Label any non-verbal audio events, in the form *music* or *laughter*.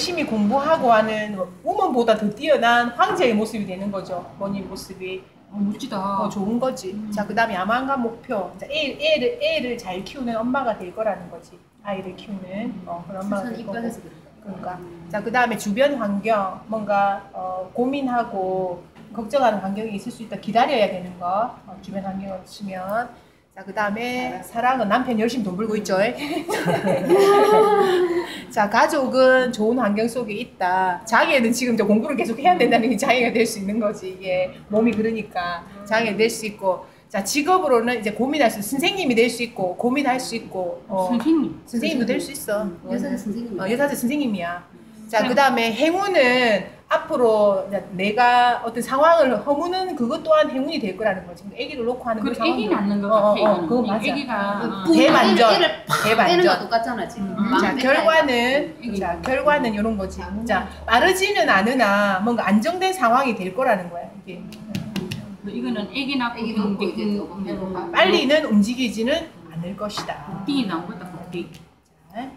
열심히 공부하고 하는 우먼보다 더 뛰어난 황제의 모습이 되는 거죠. 본인 모습이 어, 멋지다. 어, 좋은 거지. 음. 자, 그 다음에 야망과 목표. 자, 애, 애를, 애를 잘 키우는 엄마가 될 거라는 거지. 아이를 키우는 어, 그런 엄마가 될 거고. 그러니까. 자, 그 다음에 주변 환경, 뭔가 어, 고민하고 걱정하는 환경이 있을 수 있다. 기다려야 되는 거. 어, 주변 환경을 치면. 자, 그 다음에 사랑은 남편 열심히 돈 벌고 있죠. *laughs* 자, 가족은 좋은 환경 속에 있다. 장애는 지금 이제 공부를 계속 해야 된다는 게 장애가 될 수 있는 거지. 이게 몸이 그러니까 장애가 될수 있고. 자, 직업으로는 이제 고민할 수, 선생님이 될 수 있고, 고민할 수 있고, 어, 선생님. 선생님도 될 수 있어. 여자 선생님. 어, 여자들 선생님이야. 자, 그 다음에 행운은 앞으로 내가 어떤 상황을 허무는 그것 또한 행운이 될 거라는 거지. 애기를 놓고 하는 그 그. 애기 낳는 것 어, 어, 같아. 어, 이거는. 그거 맞아. 애기가 그 어. 대반전. 거 대반전. 똑같잖아 지금. 음. 막 자, 결과는 이거. 자, 결과는 이런 거지. 자, 빠르지는 않으나 뭔가 안정된 상황이 될 거라는 거야. 이게 이거는 애기 낳고 애기 좀 낳고 이제 음, 음? 빨리는 움직이지는 않을 것이다. 띠 나온 거다. 띠. 자,